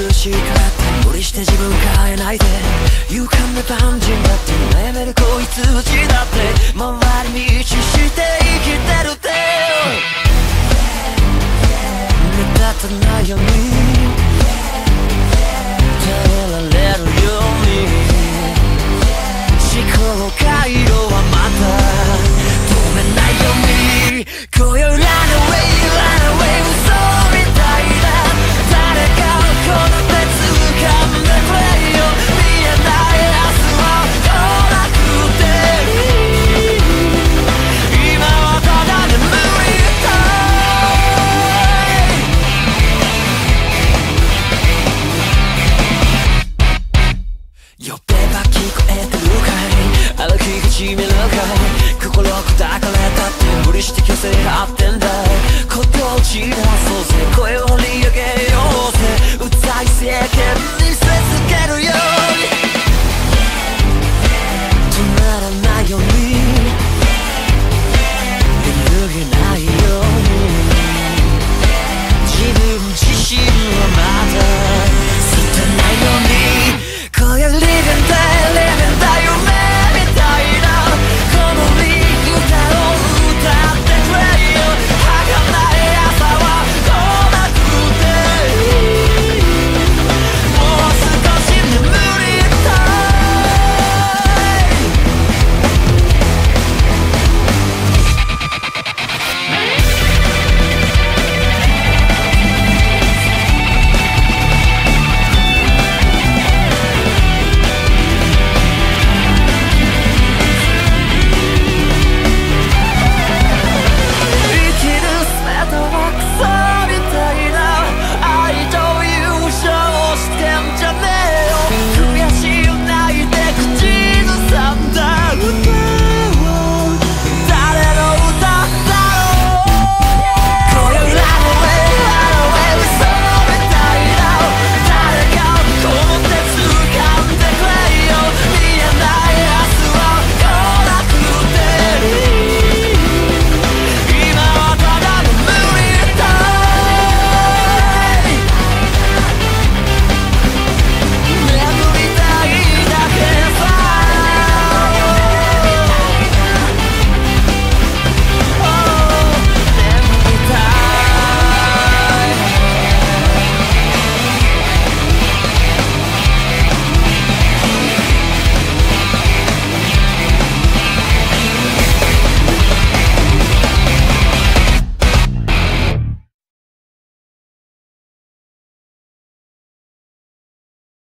苦しいから無理して自分変えないで。勇敢なジ人だって悩めるこいつうちだって周り道して。君の顔心砕かれたって無理して虚勢張ってんだこっちだそう